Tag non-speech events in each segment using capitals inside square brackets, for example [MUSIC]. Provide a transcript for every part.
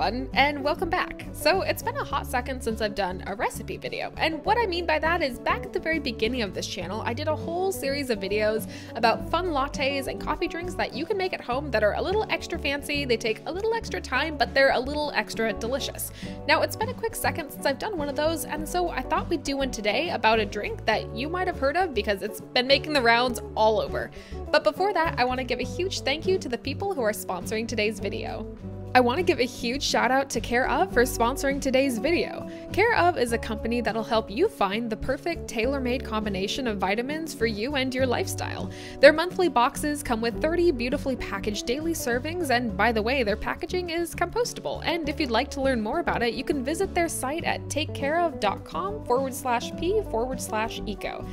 everyone, and welcome back. So it's been a hot second since I've done a recipe video, and what I mean by that is back at the very beginning of this channel, I did a whole series of videos about fun lattes and coffee drinks that you can make at home that are a little extra fancy, they take a little extra time, but they're a little extra delicious. Now it's been a quick second since I've done one of those, and so I thought we'd do one today about a drink that you might have heard of because it's been making the rounds all over. But before that, I want to give a huge thank you to the people who are sponsoring today's video. I want to give a huge shout out to Care of for sponsoring today's video. Care of is a company that'll help you find the perfect tailor-made combination of vitamins for you and your lifestyle. Their monthly boxes come with 30 beautifully packaged daily servings and by the way, their packaging is compostable. And if you'd like to learn more about it, you can visit their site at takecareof.com forward slash p forward slash eco.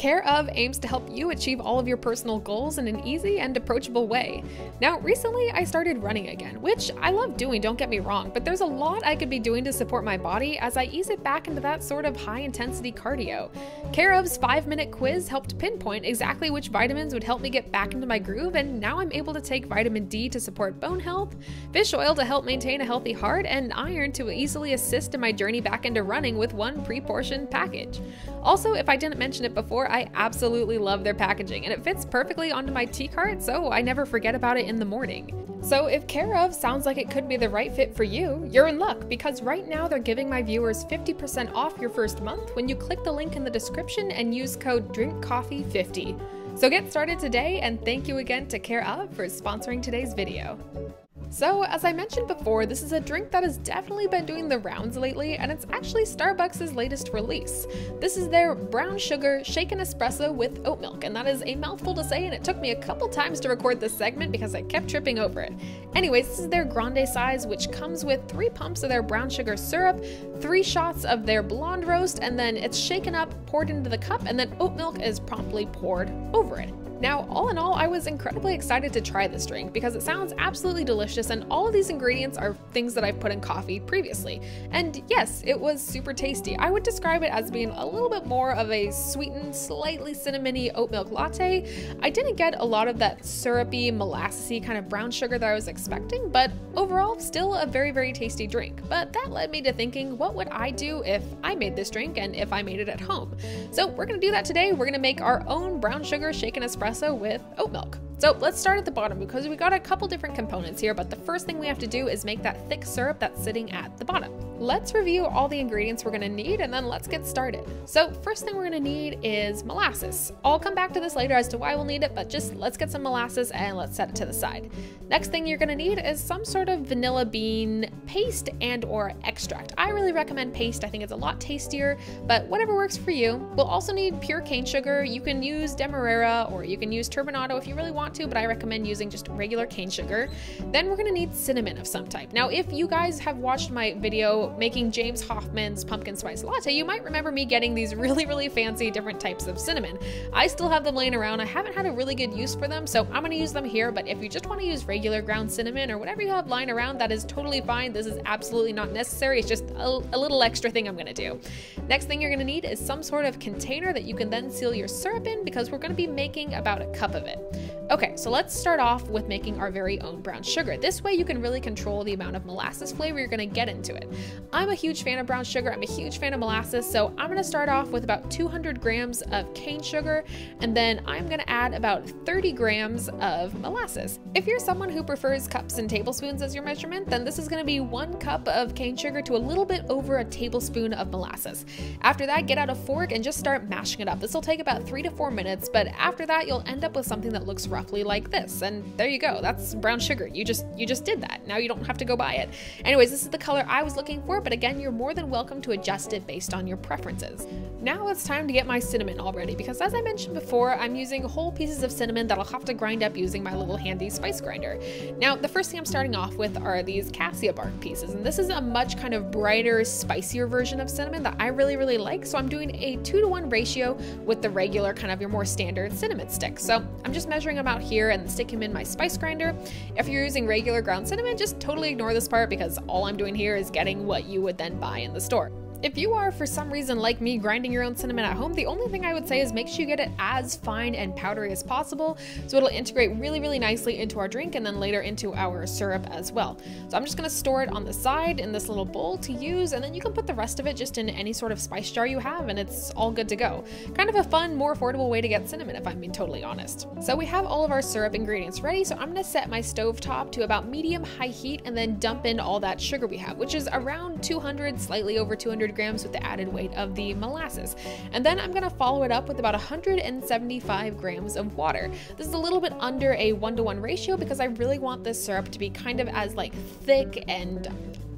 Care of aims to help you achieve all of your personal goals in an easy and approachable way. Now, recently I started running again, which I love doing, don't get me wrong, but there's a lot I could be doing to support my body as I ease it back into that sort of high intensity cardio. Care of's 5 minute quiz helped pinpoint exactly which vitamins would help me get back into my groove, and now I'm able to take vitamin D to support bone health, fish oil to help maintain a healthy heart, and iron to easily assist in my journey back into running with one pre portioned package. Also, if I didn't mention it before, I absolutely love their packaging and it fits perfectly onto my tea cart, so I never forget about it in the morning. So if Care of sounds like it could be the right fit for you, you're in luck because right now they're giving my viewers 50% off your first month when you click the link in the description and use code DRINKCOFFEE50. So get started today and thank you again to Care of for sponsoring today's video. So, as I mentioned before, this is a drink that has definitely been doing the rounds lately, and it's actually Starbucks' latest release. This is their brown sugar shaken espresso with oat milk, and that is a mouthful to say, and it took me a couple times to record this segment because I kept tripping over it. Anyways, this is their grande size, which comes with three pumps of their brown sugar syrup, three shots of their blonde roast, and then it's shaken up, poured into the cup, and then oat milk is promptly poured over it. Now, all in all, I was incredibly excited to try this drink because it sounds absolutely delicious and all of these ingredients are things that I've put in coffee previously. And yes, it was super tasty. I would describe it as being a little bit more of a sweetened, slightly cinnamony oat milk latte. I didn't get a lot of that syrupy, molassy kind of brown sugar that I was expecting, but overall, still a very, very tasty drink. But that led me to thinking, what would I do if I made this drink and if I made it at home? So we're gonna do that today. We're gonna make our own brown sugar shaken espresso espresso with oat milk. So let's start at the bottom because we got a couple different components here, but the first thing we have to do is make that thick syrup that's sitting at the bottom. Let's review all the ingredients we're gonna need and then let's get started. So first thing we're gonna need is molasses. I'll come back to this later as to why we'll need it, but just let's get some molasses and let's set it to the side. Next thing you're gonna need is some sort of vanilla bean paste and or extract. I really recommend paste, I think it's a lot tastier, but whatever works for you. We'll also need pure cane sugar. You can use Demerara or you can use turbinado if you really want to, but I recommend using just regular cane sugar. Then we're gonna need cinnamon of some type. Now, if you guys have watched my video making James Hoffmann's pumpkin spice latte, you might remember me getting these [LAUGHS] really, really fancy different types of cinnamon. I still have them laying around. I haven't had a really good use for them, so I'm gonna use them here, but if you just wanna use regular ground cinnamon or whatever you have lying around, that is totally fine. This is absolutely not necessary. It's just a, a little extra thing I'm gonna do. Next thing you're gonna need is some sort of container that you can then seal your syrup in because we're gonna be making about a cup of it. Okay, so let's start off with making our very own brown sugar. This way you can really control the amount of molasses flavor you're gonna get into it. I'm a huge fan of brown sugar, I'm a huge fan of molasses, so I'm gonna start off with about 200 grams of cane sugar, and then I'm gonna add about 30 grams of molasses. If you're someone who prefers cups and tablespoons as your measurement, then this is gonna be one cup of cane sugar to a little bit over a tablespoon of molasses. After that, get out a fork and just start mashing it up. This will take about three to four minutes, but after that, you'll end up with something that looks roughly like this. And there you go. That's brown sugar. You just you just did that. Now you don't have to go buy it. Anyways, this is the color I was looking for, but again, you're more than welcome to adjust it based on your preferences. Now it's time to get my cinnamon all ready because as I mentioned before, I'm using whole pieces of cinnamon that I'll have to grind up using my little handy spice grinder. Now, the first thing I'm starting off with are these cassia bark pieces, and this is a much kind of brighter, spicier version of cinnamon that I really, really like. So I'm doing a two to one ratio with the regular kind of your more standard cinnamon stick. So I'm just measuring them out here and stick him in my spice grinder. If you're using regular ground cinnamon, just totally ignore this part because all I'm doing here is getting what you would then buy in the store. If you are, for some reason, like me, grinding your own cinnamon at home, the only thing I would say is make sure you get it as fine and powdery as possible so it'll integrate really, really nicely into our drink and then later into our syrup as well. So I'm just gonna store it on the side in this little bowl to use, and then you can put the rest of it just in any sort of spice jar you have, and it's all good to go. Kind of a fun, more affordable way to get cinnamon, if I'm being totally honest. So we have all of our syrup ingredients ready, so I'm gonna set my stove top to about medium high heat and then dump in all that sugar we have, which is around 200, slightly over 200 grams with the added weight of the molasses. And then I'm gonna follow it up with about 175 grams of water. This is a little bit under a one to one ratio because I really want this syrup to be kind of as like thick and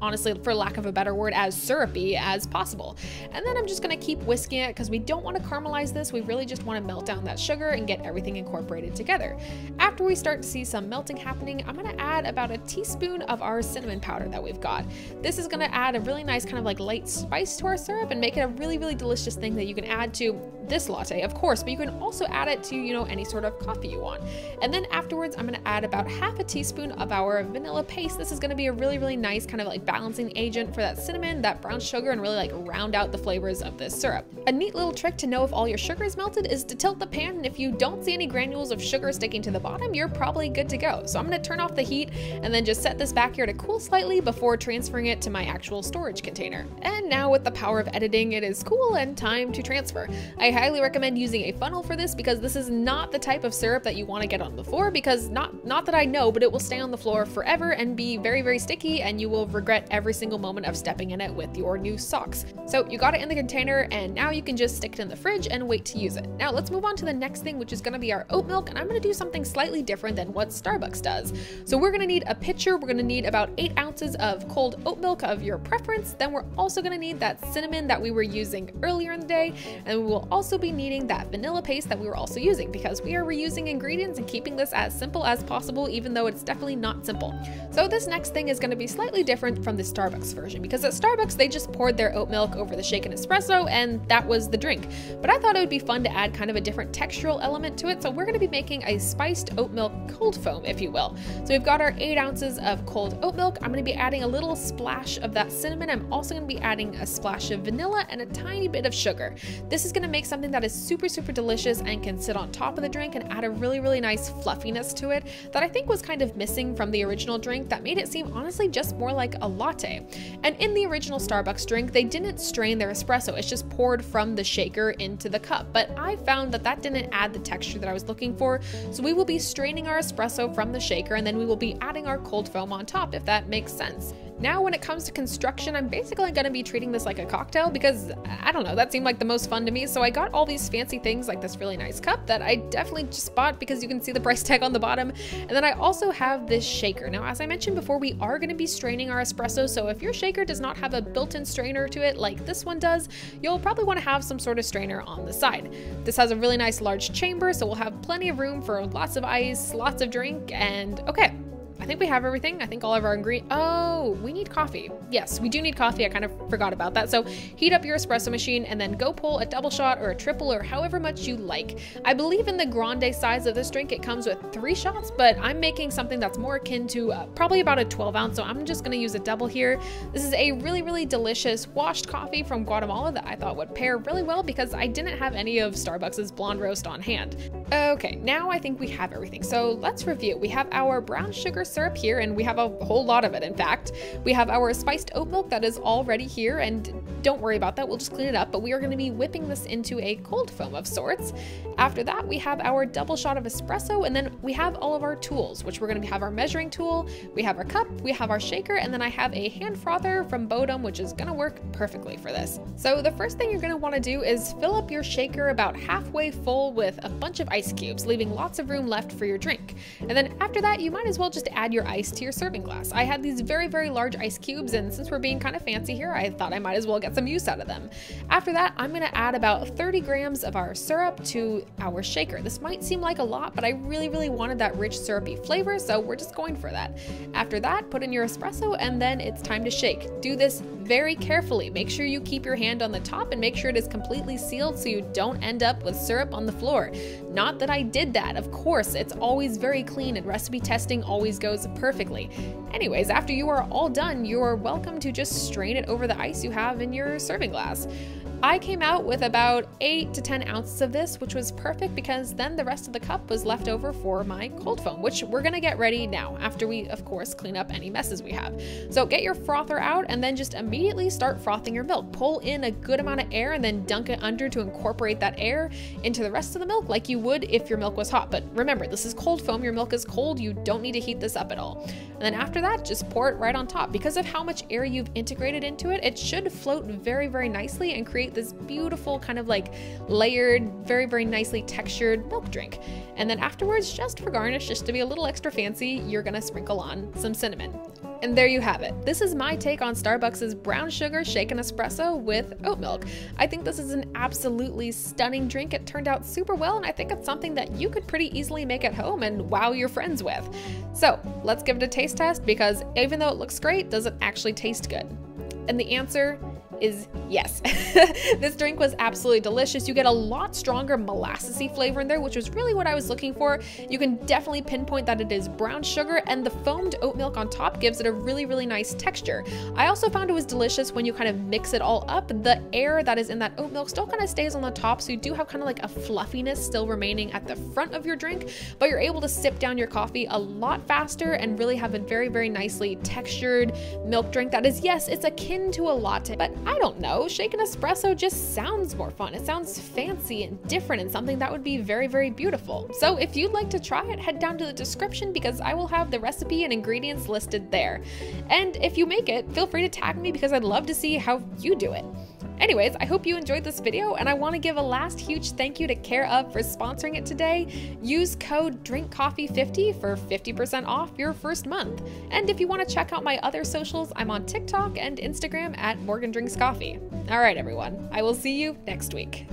honestly, for lack of a better word, as syrupy as possible. And then I'm just gonna keep whisking it because we don't want to caramelize this. We really just want to melt down that sugar and get everything incorporated together. After we start to see some melting happening, I'm gonna add about a teaspoon of our cinnamon powder that we've got. This is gonna add a really nice kind of like light spice to our syrup and make it a really, really delicious thing that you can add to this latte, of course, but you can also add it to, you know, any sort of coffee you want. And then afterwards, I'm gonna add about half a teaspoon of our vanilla paste. This is gonna be a really, really nice kind of like balancing agent for that cinnamon, that brown sugar, and really like round out the flavors of this syrup. A neat little trick to know if all your sugar is melted is to tilt the pan, and if you don't see any granules of sugar sticking to the bottom, you're probably good to go. So I'm gonna turn off the heat and then just set this back here to cool slightly before transferring it to my actual storage container. And now with the power of editing, it is cool and time to transfer. I highly recommend using a funnel for this because this is not the type of syrup that you want to get on the floor because not not that I know, but it will stay on the floor forever and be very, very sticky and you will regret every single moment of stepping in it with your new socks. So you got it in the container and now you can just stick it in the fridge and wait to use it. Now let's move on to the next thing, which is gonna be our oat milk, and I'm gonna do something slightly different than what Starbucks does. So we're gonna need a pitcher, we're gonna need about eight ounces of cold oat milk of your preference, then we're also gonna need that cinnamon that we were using earlier in the day, and we will also be needing that vanilla paste that we were also using because we are reusing ingredients and keeping this as simple as possible, even though it's definitely not simple. So this next thing is gonna be slightly different from the Starbucks version because at Starbucks, they just poured their oat milk over the shaken espresso and that was the drink. But I thought it would be fun to add kind of a different textural element to it, so we're gonna be making a spiced oat milk cold foam, if you will. So we've got our eight ounces of cold oat milk. I'm gonna be adding a little splash of that cinnamon. I'm also gonna be adding a splash of vanilla and a tiny bit of sugar. This is gonna make something that is super, super delicious and can sit on top of the drink and add a really, really nice fluffiness to it that I think was kind of missing from the original drink that made it seem honestly just more like a latte. And in the original Starbucks drink, they didn't strain their espresso. It's just poured from the shaker into the cup. But I found that that didn't add the texture that I was looking for. So we will be straining our espresso from the shaker and then we will be adding our cold foam on top, if that makes sense. Now, when it comes to construction, I'm basically to be treating this like a cocktail because, I don't know, that seemed like the most fun to me. So I got all these fancy things like this really nice cup that I definitely just bought because you can see the price [LAUGHS] tag on the bottom. And then I also have this shaker. Now, as I mentioned before, we are going to be straining our espresso. So if your shaker does not have a built-in strainer to it like this one does, you'll probably want to have some sort of strainer on the side. This has a really nice large chamber, so we'll have plenty of room for lots of ice, lots of drink, and okay, think we have everything. I think all of our ingredients. Oh, we need coffee. Yes, we do need coffee. I kind of forgot about that. So heat up your espresso machine and then go pull a double shot or a triple or however much you like. I believe in the grande size of this drink, it comes with three shots, but I'm making something that's more akin to uh, probably about a 12 ounce. So I'm just going to use a double here. This is a really, really delicious washed coffee from Guatemala that I thought would pair really well because I didn't have any of Starbucks' blonde roast on hand. Okay, now I think we have everything. So let's review. We have our brown sugar syrup here, and we have a whole lot of it, in fact. We have our spiced oat milk that is already here, and don't worry about that, we'll just clean it up, but we are going to be whipping this into a cold foam of sorts. After that, we have our double shot of espresso, and then we have all of our tools, which we're going to have our measuring tool, we have our cup, we have our shaker, and then I have a hand frother from Bodum, which is going to work perfectly for this. So the first thing you're going to want to do is fill up your shaker about halfway full with a bunch of ice cubes, leaving lots of room left for your drink. And then after that, you might as well just add your ice to your serving glass. I had these very, very large ice cubes, and since we're being kind of fancy here, I thought I might as well get some use out of them. After that, I'm gonna add about 30 grams of our syrup to our shaker. This might seem like a lot, but I really, really wanted that rich syrupy flavor, so we're just going for that. After that, put in your espresso, and then it's time to shake. Do this very carefully. Make sure you keep your hand on the top and make sure it is completely sealed so you don't end up with syrup on the floor. Not that I did that, of course, it's always very clean and recipe testing always goes perfectly. Anyways, after you are all done, you're welcome to just strain it over the ice you have in your serving glass. I came out with about 8 to 10 ounces of this, which was perfect because then the rest of the cup was left over for my cold foam, which we're gonna get ready now after we, of course, clean up any messes we have. So get your frother out and then just immediately start frothing your milk. Pull in a good amount of air and then dunk it under to incorporate that air into the rest of the milk like you would if your milk was hot. But remember, this is cold foam, your milk is cold, you don't need to heat this up at all. And then after that, just pour it right on top. Because of how much air you've integrated into it, it should float very, very nicely and create this beautiful kind of like layered, very, very nicely textured milk drink. And then afterwards, just for garnish, just to be a little extra fancy, you're gonna sprinkle on some cinnamon. And there you have it. This is my take on Starbucks' brown sugar shaken espresso with oat milk. I think this is an absolutely stunning drink. It turned out super well, and I think it's something that you could pretty easily make at home and wow your friends with. So let's give it a taste test because even though it looks great, does it actually taste good? And the answer is yes. [LAUGHS] this drink was absolutely delicious. You get a lot stronger molassesy flavor in there, which was really what I was looking for. You can definitely pinpoint that it is brown sugar and the foamed oat milk on top gives it a really, really nice texture. I also found it was delicious when you kind of mix it all up. The air that is in that oat milk still kind of stays on the top, so you do have kind of like a fluffiness still remaining at the front of your drink, but you're able to sip down your coffee a lot faster and really have a very, very nicely textured milk drink that is, yes, it's akin to a latte, but I don't know, shaken espresso just sounds more fun. It sounds fancy and different and something that would be very, very beautiful. So if you'd like to try it, head down to the description because I will have the recipe and ingredients listed there. And if you make it, feel free to tag me because I'd love to see how you do it. Anyways, I hope you enjoyed this video and I want to give a last huge thank you to Care of for sponsoring it today. Use code DRINKCOFFEE50 for 50% off your first month. And if you want to check out my other socials, I'm on TikTok and Instagram at Morgan Drinks Coffee. All right, everyone, I will see you next week.